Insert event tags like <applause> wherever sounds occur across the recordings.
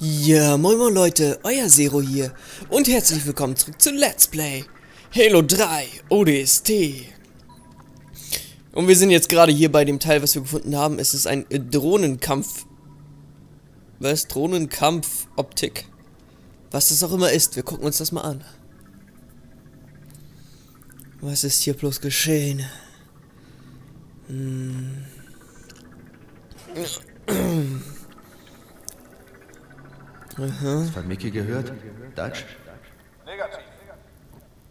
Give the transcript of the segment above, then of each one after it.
Ja, moin moin Leute, euer Zero hier und herzlich willkommen zurück zu Let's Play Halo 3 ODST. Und wir sind jetzt gerade hier bei dem Teil, was wir gefunden haben. Es ist ein Drohnenkampf. Was? Drohnenkampf-Optik. Was das auch immer ist. Wir gucken uns das mal an. Was ist hier bloß geschehen? Hm. <clears throat> Hast von Mickey gehört? Dutch? Negativ.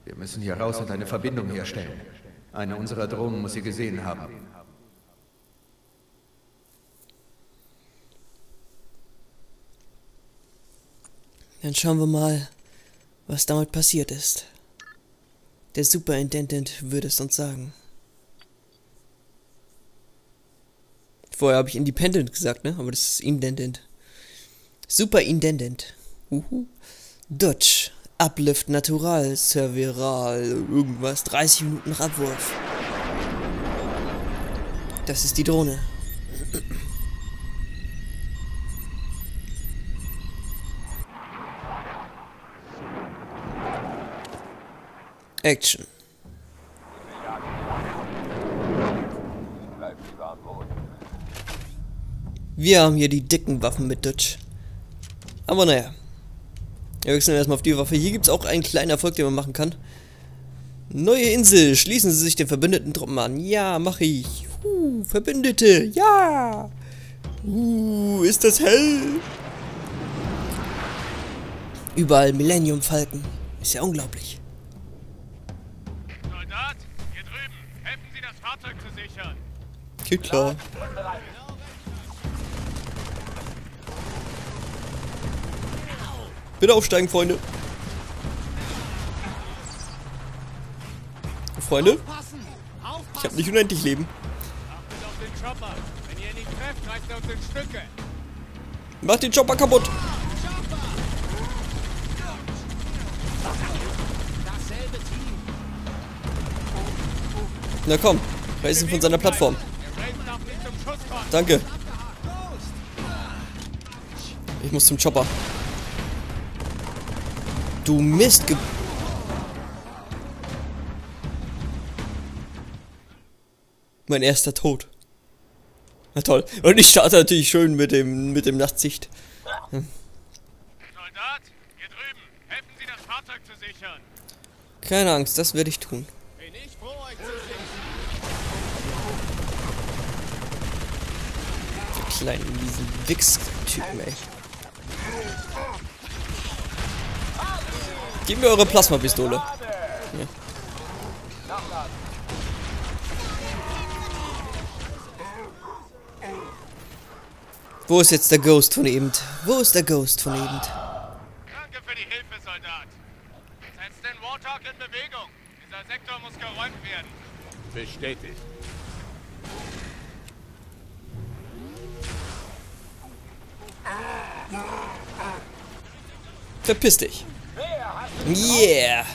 Wir müssen hier raus und eine Verbindung herstellen. Eine unserer Drohnen muss sie gesehen haben. Dann schauen wir mal, was damit passiert ist. Der Superintendent würde es uns sagen. Vorher habe ich Independent gesagt, ne? Aber das ist Indendent. Superintendent. Uhu. Dutch. Uplift Natural. Serveral. Irgendwas. 30 Minuten nach Abwurf. Das ist die Drohne. Action. Wir haben hier die dicken Waffen mit Dutch. Aber naja. Wir wechseln erstmal auf die Waffe. Hier gibt es auch einen kleinen Erfolg, den man machen kann. Neue Insel. Schließen Sie sich den verbündeten Truppen an. Ja, mache ich. Uh, Verbündete. Ja. Uh, ist das hell. Überall Millennium Falken. Ist ja unglaublich. Soldat, hier drüben. Helfen Sie, das Fahrzeug zu sichern. Geht klar. Bitte aufsteigen, Freunde. Freunde? Ich habe nicht unendlich Leben. Mach den Chopper kaputt. Na komm, reiß ihn von seiner Plattform. Danke. Ich muss zum Chopper. Du Mist. mein erster Tod. Na toll. Und ich starte natürlich schön mit dem mit dem Nachtsicht. Hm. Soldat, hier drüben. Helfen Sie das Fahrzeug zu sichern. Keine Angst, das werde ich tun. Bin ich froh, euch zu sehen. Der kleine miesen Wichs-Typen, ey. Gib mir eure Plasmapistole. Wo ist jetzt der Ghost von eben? Wo ist der Ghost von eben? Danke für die Hilfe, Soldat. Setzt den Warthog in Bewegung. Dieser Sektor muss geräumt werden. Bestätigt. Verpiss dich. Yeah.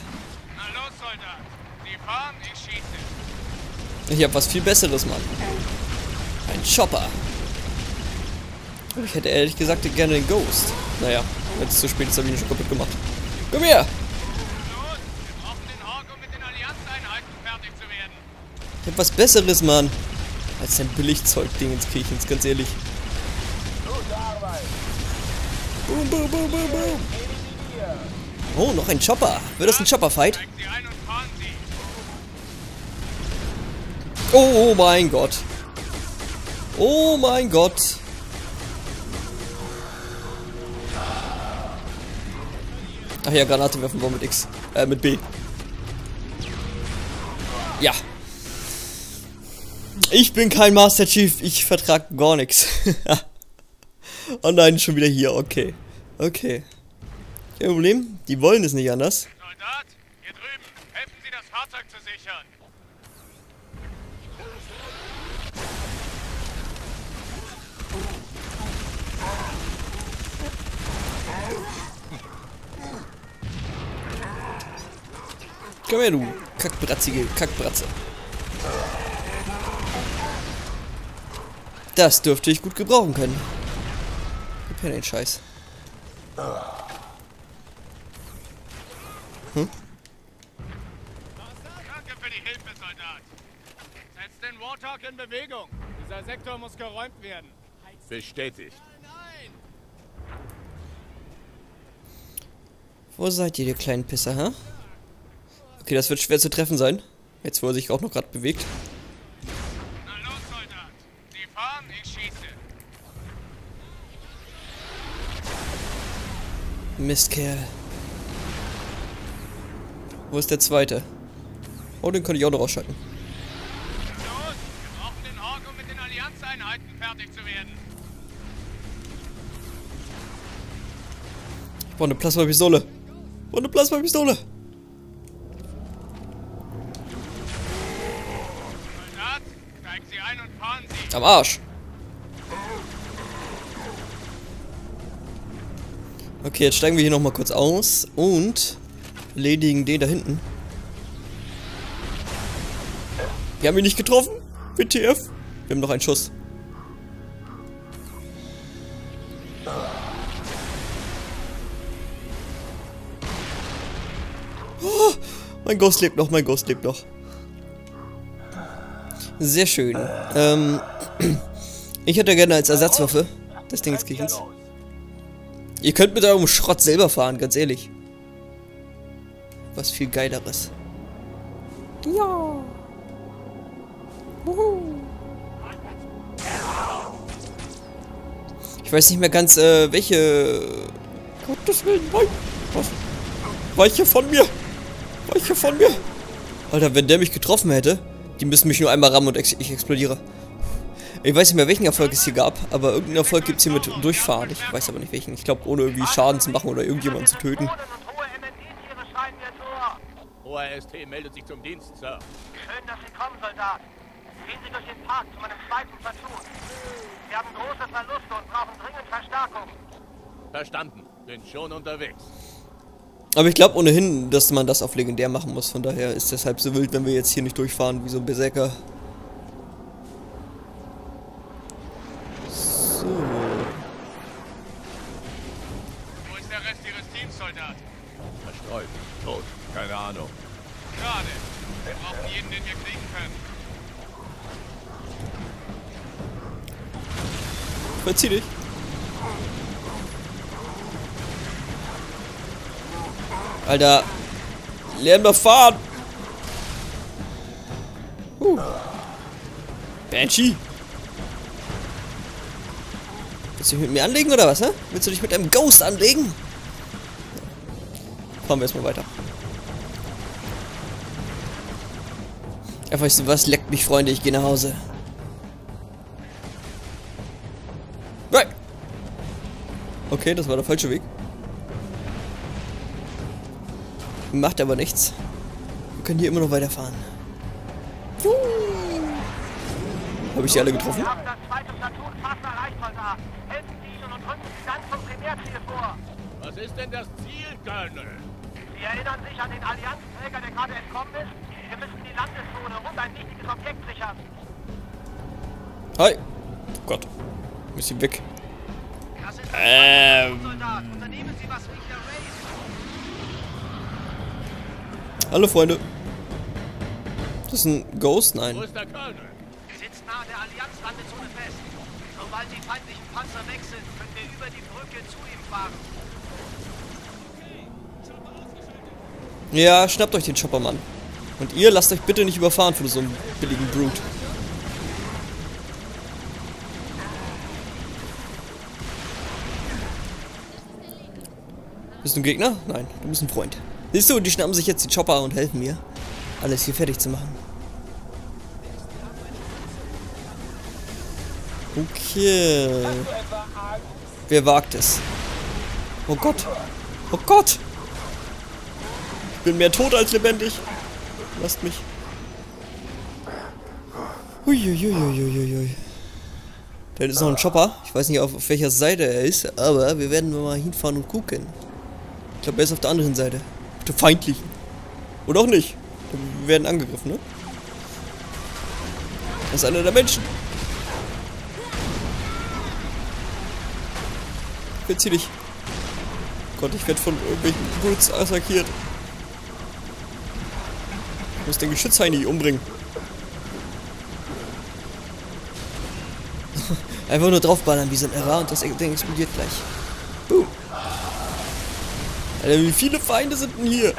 Ich hab was viel Besseres, Mann. Ein Chopper. Ich hätte ehrlich gesagt gerne den Ghost. Naja, es zu spät ist, habe ich ihn schon kaputt gemacht. Komm her! Ich hab was Besseres, Mann. Als dein Billigzeug-Ding ins Kirchens, ganz ehrlich. Boom, boom, boom, boom, boom. Oh, noch ein Chopper. Wird das ein Chopper-Fight? Oh mein Gott. Oh mein Gott. Ach ja, Granate werfen wir mit X. Äh, mit B. Ja. Ich bin kein Master Chief. Ich vertrag gar nichts. <laughs> oh nein, schon wieder hier. Okay. Okay. Kein Problem. Die wollen es nicht anders. Soldat, hier drüben. Helfen Sie, das Fahrzeug zu sichern. Komm her, du kackbratzige Kackbratze. Das dürfte ich gut gebrauchen können. Gib her den Scheiß. Hm? Danke für die Hilfe, Soldat. Setz den Warthog in Bewegung. Dieser Sektor muss geräumt werden. Bestätigt. Wo seid ihr, ihr kleinen Pisser, hä? Okay, das wird schwer zu treffen sein. Jetzt, wo er sich auch noch gerade bewegt. Na los, Soldat. Sie fahren, ich schieße. Mistkerl. Wo ist der zweite? Oh, den kann ich auch noch ausschalten. Brauche eine Plasmapistole. Brauche eine Plasmapistole. Am Arsch. Okay, jetzt steigen wir hier nochmal kurz aus und erledigen den da hinten. Wir haben ihn nicht getroffen. WTF. Wir haben noch einen Schuss. Mein Ghost lebt noch, mein Ghost lebt noch. Sehr schön. Ähm, <clears throat> ich hätte gerne als Ersatzwaffe das Ding des Kichens. Ihr könnt mit eurem Schrott selber fahren, ganz ehrlich. Was viel geileres. Ja. Ich weiß nicht mehr ganz, äh, welche... Gottes Willen, nein. Was? Weiche von mir. Weiche von mir. Alter, wenn der mich getroffen hätte, die müssen mich nur einmal rammen und ex ich explodiere. Ich weiß nicht mehr, welchen Erfolg es hier gab, aber irgendeinen Erfolg gibt es hier mit Durchfahren. Ich weiß aber nicht welchen. Ich glaube, ohne irgendwie Schaden zu machen oder irgendjemanden zu töten. Hoher ST meldet sich zum Dienst, Sir. Schön, dass Sie kommen, Soldat. Gehen Sie durch den Park zu meinem zweiten Platoon. Wir haben große Verluste und brauchen dringend Verstärkung. Verstanden. Bin schon unterwegs. Aber ich glaube ohnehin, dass man das auf legendär machen muss. Von daher ist es halb so wild, wenn wir jetzt hier nicht durchfahren wie so ein Berserker. So. Wo ist der Rest Ihres Teams, Soldat? Verstreut. Tot. Keine Ahnung. Schade. Wir brauchen jeden, den wir kriegen können. Verzieh dich. Alter. Lern doch fahren. Uh. Banshee. Willst du dich mit mir anlegen oder was, hä? Willst du dich mit einem Ghost anlegen? Fahren wir erstmal weiter. Ja, weißt du was? Leckt mich, Freunde. Ich gehe nach Hause. Okay, das war der falsche Weg. Macht aber nichts. Wir können hier immer noch weiterfahren. Habe ich die alle getroffen? Wir haben das zweite Platoon fast erreicht, Soldat. Helfen Sie ihnen und rücken Sie ganz zum Primärziel vor. Was ist denn das Ziel, Colonel? Sie erinnern sich an den Allianzträger, der gerade entkommen ist? Wir müssen die Landeszone und ein wichtiges Objekt sichern. Hi. Oh Gott. Bisschen weg. Das ist Ähm. Unternehmen Sie was wegen der Race. Hallo, Freunde. Das ist ein Ghost? Wo Nein. ist der Colonel? Sitzt nahe der Allianzlandezone fest. Sobald die feindlichen Panzer weg sind, können wir über die Brücke zu ihm fahren. Ja, schnappt euch den Chopper, Mann. Und ihr lasst euch bitte nicht überfahren von so einem billigen Brute. Bist du ein Gegner? Nein, du bist ein Freund. Siehst du, die schnappen sich jetzt die Chopper und helfen mir, alles hier fertig zu machen. Okay. Wer wagt es? Oh Gott. Oh Gott. Ich bin mehr tot als lebendig. Lasst mich. Uiuiuiuiui. Da ist noch ein Chopper. Ich weiß nicht, auf, auf welcher Seite er ist, aber wir werden mal hinfahren und gucken. Ich glaube, er ist auf der anderen Seite. Der feindlichen. Oder auch nicht. Wir werden angegriffen, ne? Das ist einer der Menschen. Verzieh dich. Gott, ich werde von irgendwelchen Brutes attackiert. Ich muss den Geschützheini umbringen. <laughs> Einfach nur draufballern wie so ein Irrer und das Ding explodiert gleich. Alter, wie viele Feinde sind denn hier?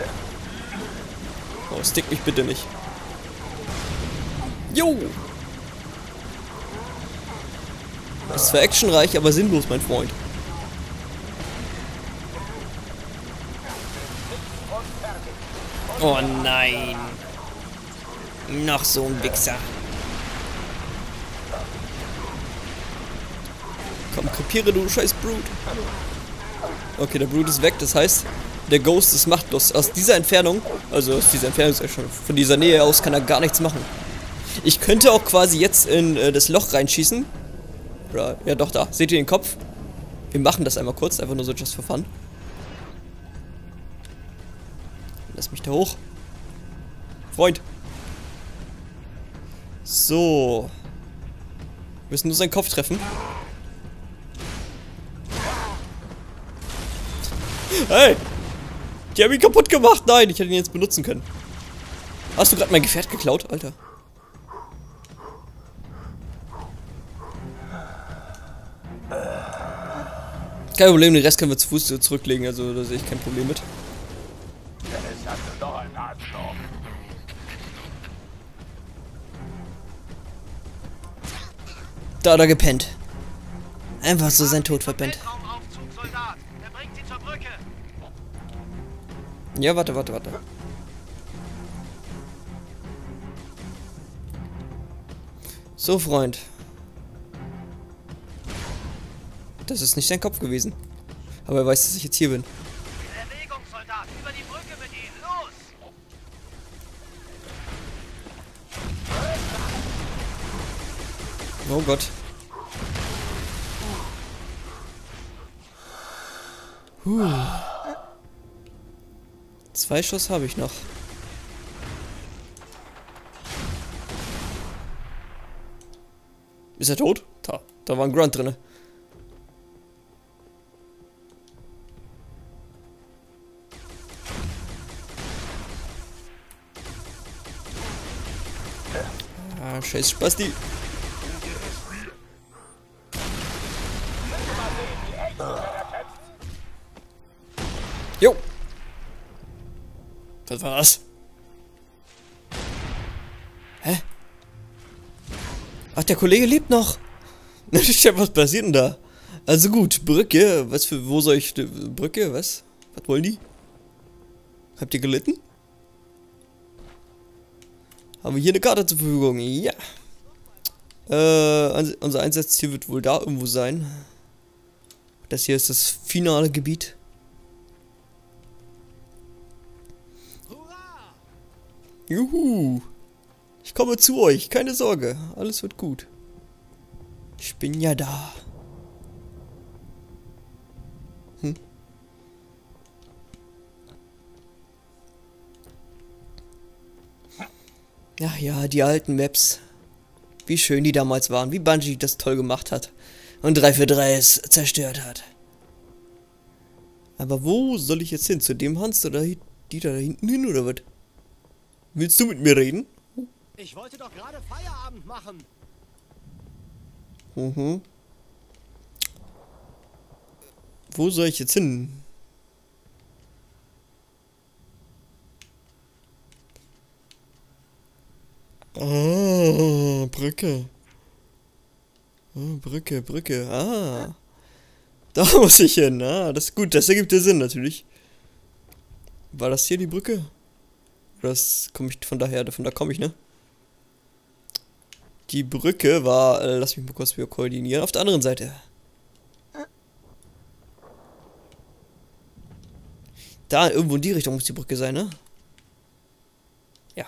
Oh, stick mich bitte nicht. Jo! Das ist zwar actionreich, aber sinnlos, mein Freund. Oh nein. Noch so ein Wichser. Komm, kapiere du scheiß Brute. Okay, der Brute ist weg, das heißt, der Ghost ist machtlos. Aus dieser Entfernung, also aus dieser Entfernung er von dieser Nähe aus kann er gar nichts machen. Ich könnte auch quasi jetzt in äh, das Loch reinschießen. Oder, ja doch, da. Seht ihr den Kopf? Wir machen das einmal kurz, einfach nur so just for fun. Lass mich da hoch. Freund. So. Wir müssen nur seinen Kopf treffen. Hey! Die haben ihn kaputt gemacht! Nein, ich hätte ihn jetzt benutzen können. Hast du gerade mein Gefährt geklaut, Alter? Kein Problem, den Rest können wir zu Fuß zurücklegen, also da sehe ich kein Problem mit. Da hat er gepennt. Einfach so sein Tod verpennt. Ja, warte, warte, warte. So, Freund. Das ist nicht sein Kopf gewesen. Aber er weiß, dass ich jetzt hier bin. Bewegung, Soldat! Über die Brücke mit ihnen! Los! Oh Gott. Huh. Zwei Schuss habe ich noch. Ist er tot? Da, da war ein Grunt drinne. Ah, scheiß Spasti. Das? Hä? Ach, der Kollege lebt noch. <laughs> was passiert denn da? Also gut, Brücke. Was für, wo soll ich, Brücke, was? Was wollen die? Habt ihr gelitten? Haben wir hier eine Karte zur Verfügung? Ja. Äh, unser Einsatzziel wird wohl da irgendwo sein. Das hier ist das finale Gebiet. Juhu. Ich komme zu euch, keine Sorge. Alles wird gut. Ich bin ja da. Hm. Ach ja, die alten Maps. Wie schön die damals waren, wie Bungie das toll gemacht hat. Und 343 es zerstört hat. Aber wo soll ich jetzt hin? Zu dem Hans oder die da hinten hin oder was? Willst du mit mir reden? Ich wollte doch gerade Feierabend machen. Mhm. Wo soll ich jetzt hin? Ah, Brücke. Ah, Brücke, Brücke. Ah. Da <laughs> muss ich hin. Ah, das ist gut. Das ergibt ja Sinn natürlich. War das hier die Brücke? Das komme ich von daher, von da komme ich, ne? Die Brücke war, äh, lass mich mal kurz wieder koordinieren, auf der anderen Seite. Da, irgendwo in die Richtung muss die Brücke sein, ne? Ja.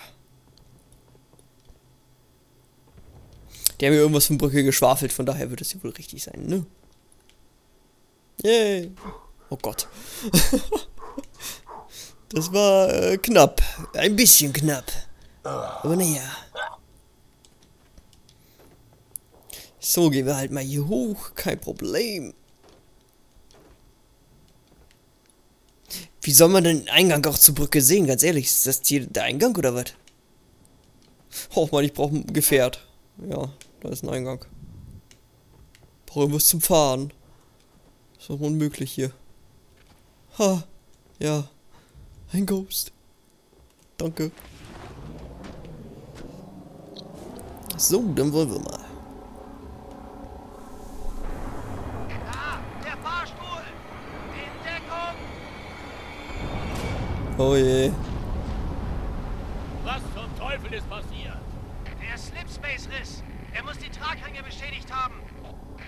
Die haben mir irgendwas von Brücke geschwafelt, von daher wird es hier wohl richtig sein, ne? Yay. Oh Gott. <laughs> Das war äh, knapp. Ein bisschen knapp. Aber naja. So, gehen wir halt mal hier hoch. Kein Problem. Wie soll man den Eingang auch zur Brücke sehen? Ganz ehrlich, ist das hier der Eingang oder was? Oh Mann, ich brauche ein Gefährt. Ja, da ist ein Eingang. Brauche irgendwas zum Fahren. Ist doch unmöglich hier. Ha, ja. Ein Ghost. Danke. So, dann wollen wir mal. Da, der Fahrstuhl! In Deckung! Oh je. Was zum Teufel ist passiert? Der Slipspace-Riss! Er muss die Tragringe beschädigt haben!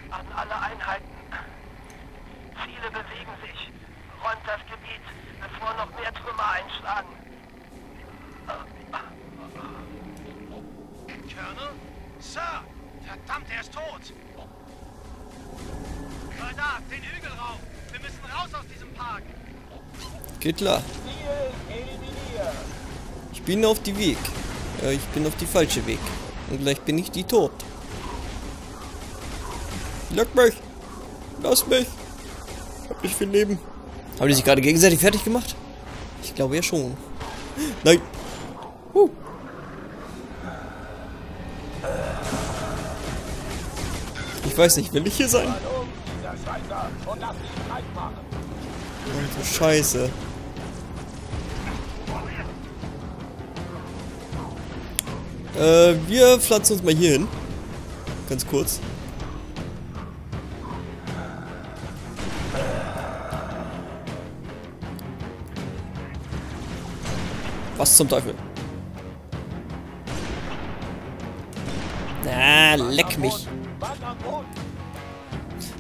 An alle Einheiten. Ziele bewegen sich. Räumt das Gebiet, bevor noch mehr Trümmer einschlagen. Colonel? Sir! Verdammt, er ist tot! Soldat, den Hügel rauf! Wir müssen raus aus diesem Park! Klar. Ich bin auf die Weg. Ja, ich bin auf die falsche Weg. Und gleich bin ich die tot. Leck mich! Lass mich! Hab nicht viel Leben. Haben die sich gerade gegenseitig fertig gemacht? Glaube ja schon. Nein! Huh. Ich weiß nicht, will ich hier sein? Alter Scheiße. Äh, wir pflanzen uns mal hier hin. Ganz kurz. Was zum Teufel? Na, leck mich.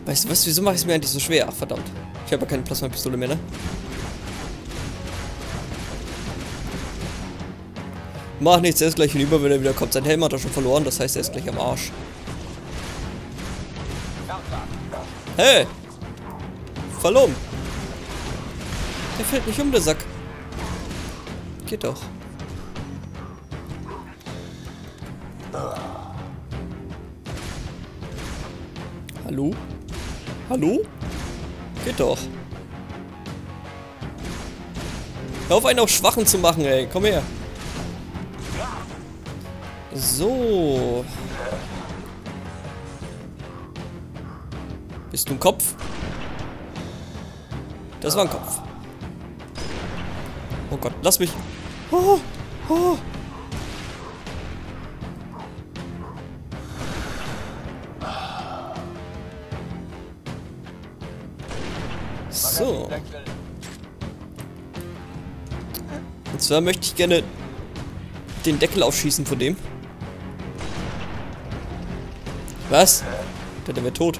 Weißt du was, wieso mache ich es mir eigentlich so schwer? Ach, verdammt. Ich habe ja keine Plasmapistole mehr, ne? Mach nichts, er ist gleich hinüber, wenn er wieder kommt. Sein Helm hat er schon verloren, das heißt, er ist gleich am Arsch. Hey! Um! Der fällt nicht um, der Sack. Geht doch. Hallo? Hallo? Geht doch. Hör auf einen auf Schwachen zu machen, ey. Komm her. So. Bist du ein Kopf? Das war ein Kopf. Oh Gott, lass mich. Oh, oh. So. Und zwar möchte ich gerne den Deckel aufschießen von dem. Was? Der, der wäre tot.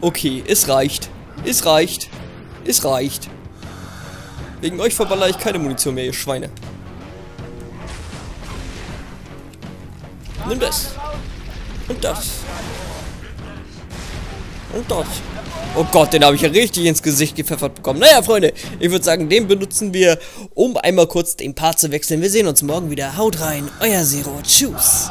Okay, es reicht. Es reicht. Es reicht. Wegen euch verballer ich keine Munition mehr, ihr Schweine. Nimm das. Und das. Und das. Oh Gott, den habe ich ja richtig ins Gesicht gepfeffert bekommen. Naja, Freunde, ich würde sagen, den benutzen wir, um einmal kurz den Part zu wechseln. Wir sehen uns morgen wieder. Haut rein, euer Zero. Tschüss.